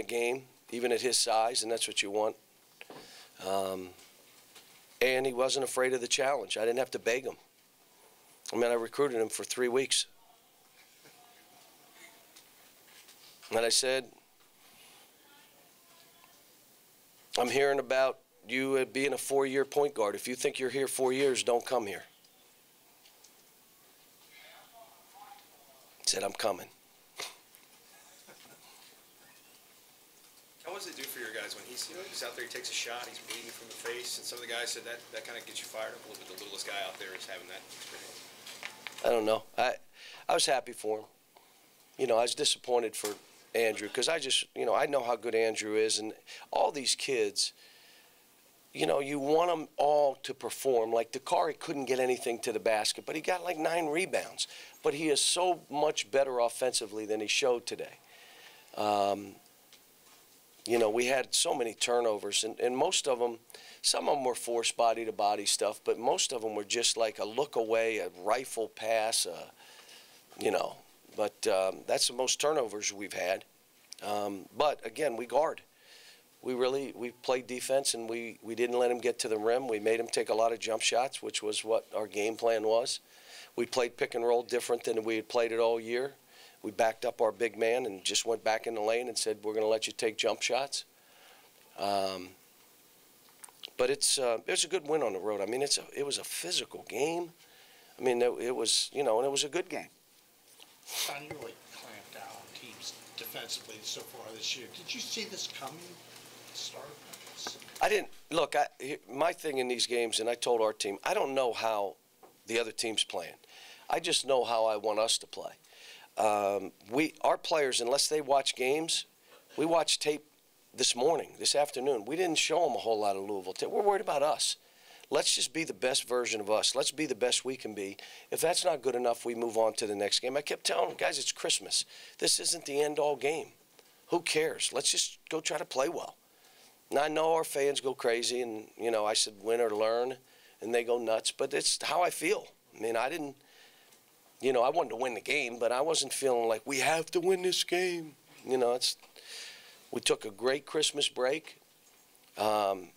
a game, even at his size, and that's what you want. Um, and he wasn't afraid of the challenge. I didn't have to beg him. I mean, I recruited him for three weeks. And I said, I'm hearing about you uh, being a four year point guard. If you think you're here four years, don't come here. Said, I'm coming. How does it do for your guys when he's, you know, he's out there, he takes a shot, he's bleeding from the face, and some of the guys said that, that kind of gets you fired up a little bit. The littlest guy out there is having that experience. I don't know. I, I was happy for him. You know, I was disappointed for Andrew because I just, you know, I know how good Andrew is, and all these kids. You know, you want them all to perform. Like Dakari couldn't get anything to the basket, but he got like nine rebounds. But he is so much better offensively than he showed today. Um, you know, we had so many turnovers, and, and most of them, some of them were forced body to body stuff, but most of them were just like a look away, a rifle pass, a, you know. But um, that's the most turnovers we've had. Um, but again, we guard. We really we played defense, and we, we didn't let him get to the rim. We made him take a lot of jump shots, which was what our game plan was. We played pick and roll different than we had played it all year. We backed up our big man and just went back in the lane and said, "We're going to let you take jump shots." Um, but it's uh, it was a good win on the road. I mean, it's a it was a physical game. I mean, it, it was you know, and it was a good game. Don, you really clamped down on teams defensively so far this year. Did you see this coming? Start? I didn't look. I, my thing in these games, and I told our team, I don't know how the other team's playing. I just know how I want us to play. Um, we, our players, unless they watch games, we watch tape this morning, this afternoon. We didn't show them a whole lot of Louisville tape. We're worried about us. Let's just be the best version of us. Let's be the best we can be. If that's not good enough, we move on to the next game. I kept telling them, guys, it's Christmas. This isn't the end all game. Who cares? Let's just go try to play well. And I know our fans go crazy, and you know I said win or learn, and they go nuts. But it's how I feel. I mean, I didn't, you know, I wanted to win the game, but I wasn't feeling like we have to win this game. You know, it's. We took a great Christmas break. Um,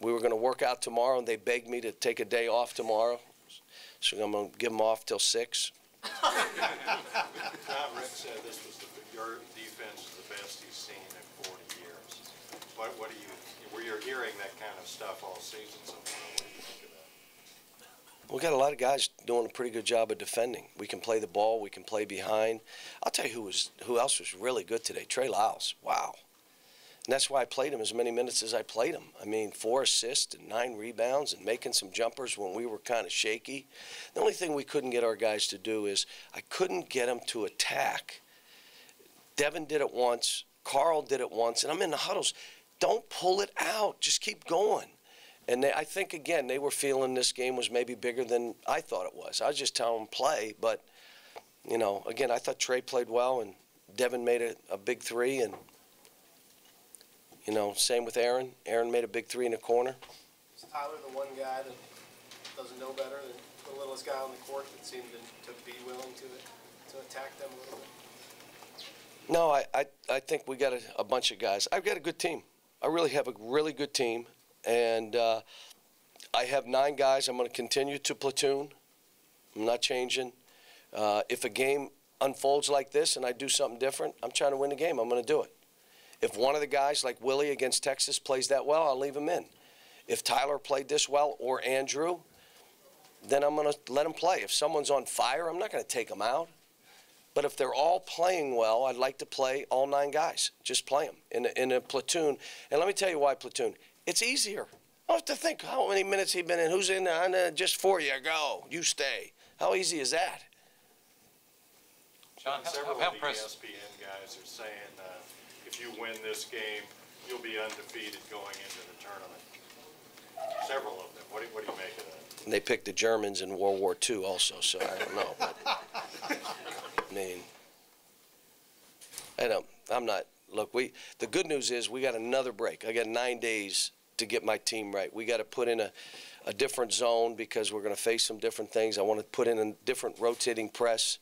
we were going to work out tomorrow, and they begged me to take a day off tomorrow. So I'm going to give them off till six. Tom, Rick said this was the, your defense the best he's seen in 40 years. What, what do you, where you're hearing that kind of stuff all season so We got a lot of guys doing a pretty good job of defending. We can play the ball. We can play behind. I'll tell you who was who else was really good today. Trey Lyles. Wow. And that's why I played him as many minutes as I played him. I mean, four assists and nine rebounds and making some jumpers when we were kind of shaky. The only thing we couldn't get our guys to do is I couldn't get them to attack. Devin did it once. Karl did it once. And I'm in the huddles. Don't pull it out. Just keep going. And they, I think, again, they were feeling this game was maybe bigger than I thought it was. I was just telling them play. But, you know, again, I thought Trey played well and Devin made a, a big three. And, you know, same with Aaron. Aaron made a big three in the corner. Is Tyler the one guy that doesn't know better than the littlest guy on the court that seemed to, to be willing to, to attack them a little bit? No, I, I, I think we got a, a bunch of guys. I've got a good team. I really have a really good team. And uh, I have nine guys. I'm going to continue to platoon. I'm not changing. Uh, if a game unfolds like this and I do something different, I'm trying to win the game. I'm going to do it. If one of the guys, like Willie against Texas, plays that well, I'll leave him in. If Tyler played this well or Andrew, then I'm going to let him play. If someone's on fire, I'm not going to take them out. But if they're all playing well, I'd like to play all nine guys. Just play them in a, in a platoon. And let me tell you why platoon. It's easier. I don't have to think how many minutes he's been in. Who's in there? Uh, Just four you. Go. You stay. How easy is that? John, Several how of the ESPN guys are saying, uh, if you win this game, you'll be undefeated going into the tournament. Several of them. What do, what do you make of that? And they picked the Germans in World War II also, so I don't know. But, I mean, I don't, I'm not, look, we, the good news is we got another break. I got nine days to get my team right. We got to put in a, a different zone because we're going to face some different things. I want to put in a different rotating press.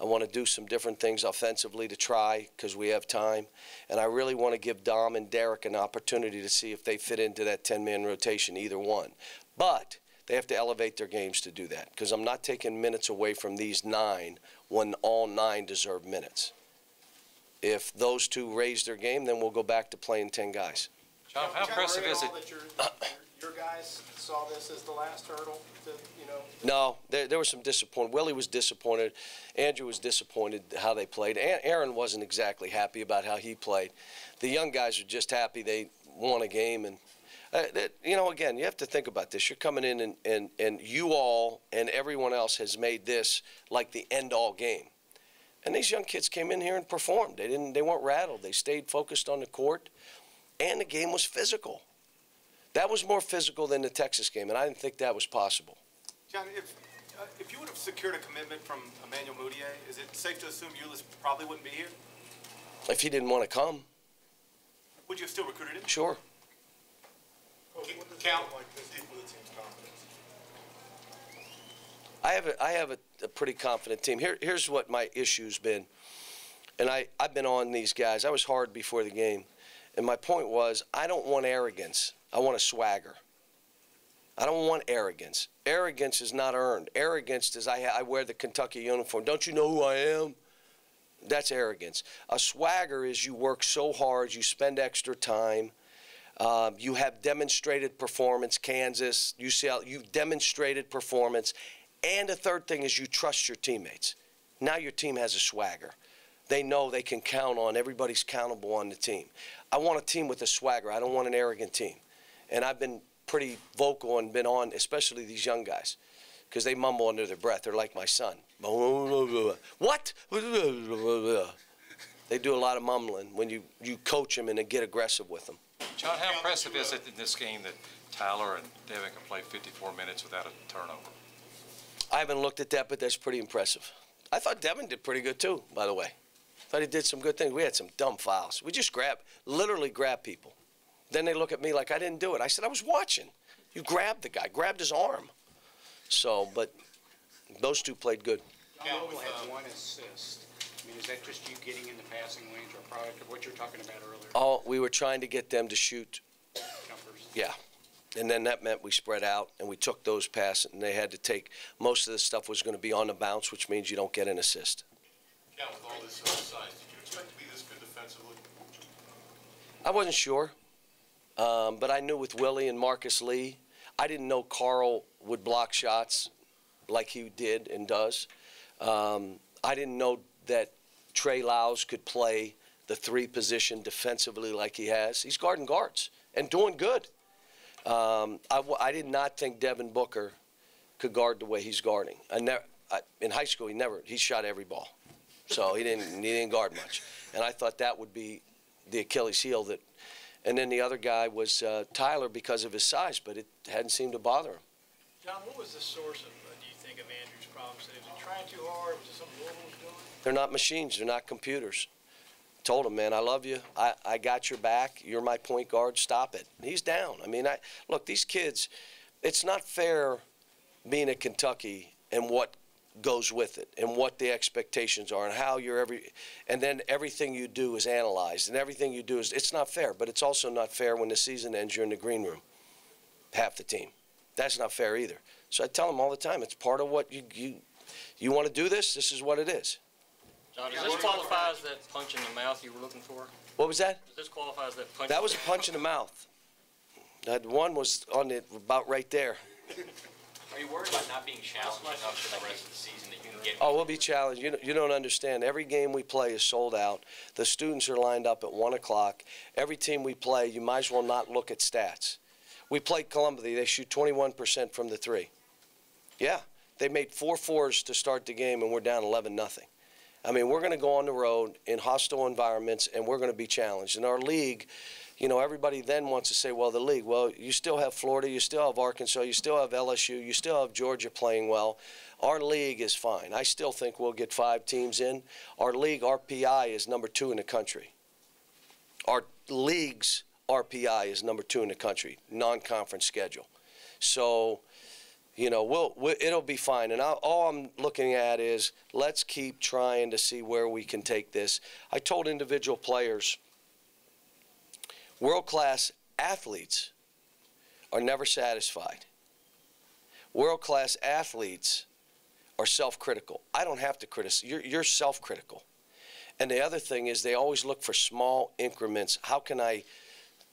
I want to do some different things offensively to try because we have time. And I really want to give Dom and Derek an opportunity to see if they fit into that 10 man rotation, either one. But they have to elevate their games to do that because I'm not taking minutes away from these nine when all nine deserve minutes. If those two raise their game, then we'll go back to playing 10 guys. John, how impressive is it? that your, your- your guys saw this as the last hurdle to, you know, No, there, there was some disappointment. Willie was disappointed. Andrew was disappointed how they played. A- Aaron wasn't exactly happy about how he played. The young guys are just happy they won a game. And, uh, that, you know, again, you have to think about this. You're coming in, and, and, and you all and everyone else has made this like the end all game. And these young kids came in here and performed. They didn't. They weren't rattled. They stayed focused on the court, and the game was physical. That was more physical than the Texas game, and I didn't think that was possible. John, if, uh, if you would have secured a commitment from Emmanuel Mudiay, is it safe to assume Ulis probably wouldn't be here? If he didn't want to come, Would you have still recruited him? sure. Count. I have a, I have a, a pretty confident team. Here, here's what my issue's been, and I, I've been on these guys. I was hard before the game, and my point was I don't want arrogance. I want a swagger. I don't want arrogance. Arrogance is not earned. Arrogance is I, I wear the Kentucky uniform. Don't you know who I am? That's arrogance. A swagger is you work so hard, you spend extra time. Um, you have demonstrated performance, Kansas, UCLA. You've demonstrated performance, and the third thing is you trust your teammates. Now your team has a swagger. They know they can count on. Everybody's countable on the team. I want a team with a swagger. I don't want an arrogant team. And I've been pretty vocal and been on, especially these young guys, because they mumble under their breath. They're like my son. What? They do a lot of mumbling when you, you coach them and they get aggressive with them. John, how impressive is it in this game that Tyler and Devin can play 54 minutes without a turnover? I haven't looked at that, but that's pretty impressive. I thought Devin did pretty good too, by the way. Thought he did some good things. We had some dumb fouls. We just grab, literally grab people. Then they look at me like I didn't do it. I said I was watching. You grabbed the guy, grabbed his arm. So, but those two played good. John Noble had one assist. I mean, is that just you getting in the passing lanes or product of what you were talking about earlier? Oh, we were trying to get them to shoot. Jumpers. Yeah. And then that meant we spread out and we took those passes and they had to take, most of the stuff was going to be on the bounce, which means you don't get an assist. Cal, with all this size, did you expect to be this good defensively? I wasn't sure, um, but I knew with Willie and Marcus Lee, I didn't know Karl would block shots like he did and does. Um, I didn't know that Trey Lyles could play the three position defensively like he has. He's guarding guards and doing good. Um, I did not think Devin Booker could guard the way he's guarding. I never, I, in high school, he never he shot every ball, so he didn't he didn't guard much. And I thought that would be the Achilles heel that. And then the other guy was uh, Tyler because of his size, but it hadn't seemed to bother him. John, what was the source of, uh, do you think, of Andrew's problems? Was it trying too hard? Was it something Louisville was doing? They're not machines. They're not computers. Told him, man, I love you. I, I got your back. You're my point guard. Stop it. He's down. I mean, I look these kids. It's not fair being at Kentucky and what goes with it and what the expectations are and how you're every and then everything you do is analyzed and everything you do is it's not fair but it's also not fair when the season ends you're in the green room half the team that's not fair either so i tell them all the time it's part of what you you you want to do this this is what it is John, does this qualify as that punch in the mouth you were looking for? what was that Does this qualify as that punch? That was a punch in the mouth. That one was on it about right there. Are you worried about not being challenged enough for the rest of the season that you can get? Oh, we'll be challenged. You, you don't understand. Every game we play is sold out. The students are lined up at 1 o'clock. Every team we play, you might as well not look at stats. We played Columbia. They shoot 21% from the three. Yeah, they made four fours to start the game, and we're down 11 nothing. I mean, we're going to go on the road in hostile environments, and we're going to be challenged. In our league, you know, everybody then wants to say, well, the league, well, you still have Florida, you still have Arkansas, you still have LSU, you still have Georgia playing well. Our league is fine. I still think we'll get five teams in. Our league RPI is number two in the country. Our league's RPI is number two in the country, non conference schedule. So, you know, we'll, we it'll be fine. And I, all I'm looking at is let's keep trying to see where we can take this. I told individual players, world class athletes are never satisfied. World class athletes are self critical. I don't have to criticize, you're, you're self critical. And the other thing is they always look for small increments. How can I,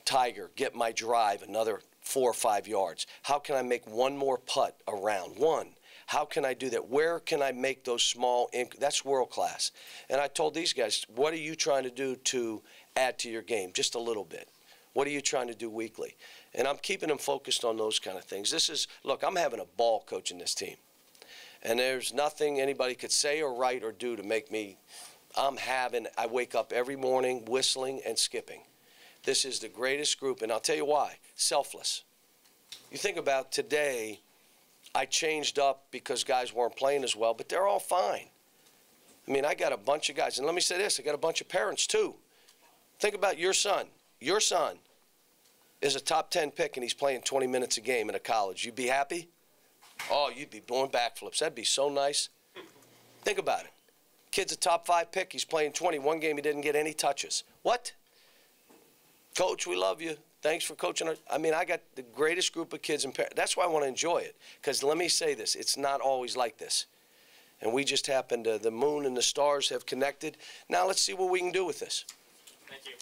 Tiger, get my drive another four or five yards? How can I make one more putt around? One. How can I do that? Where can I make those small? Inc- that's world class. And I told these guys, what are you trying to do to add to your game? Just a little bit. What are you trying to do weekly? And I'm keeping them focused on those kind of things. This is, look, I'm having a ball coaching this team. And there's nothing anybody could say or write or do to make me, I'm having, I wake up every morning whistling and skipping. This is the greatest group, and I'll tell you why selfless. You think about today, I changed up because guys weren't playing as well, but they're all fine. I mean, I got a bunch of guys, and let me say this I got a bunch of parents too. Think about your son. Your son is a top 10 pick, and he's playing 20 minutes a game in a college. You'd be happy? Oh, you'd be doing backflips. That'd be so nice. Think about it. Kid's a top five pick. He's playing 20. One game he didn't get any touches. What? Coach, we love you. Thanks for coaching. Our, I mean, I got the greatest group of kids in. That's why I want to enjoy it. Because let me say this it's not always like this. And we just happen to, the moon and the stars have connected. Now let's see what we can do with this. Thank you.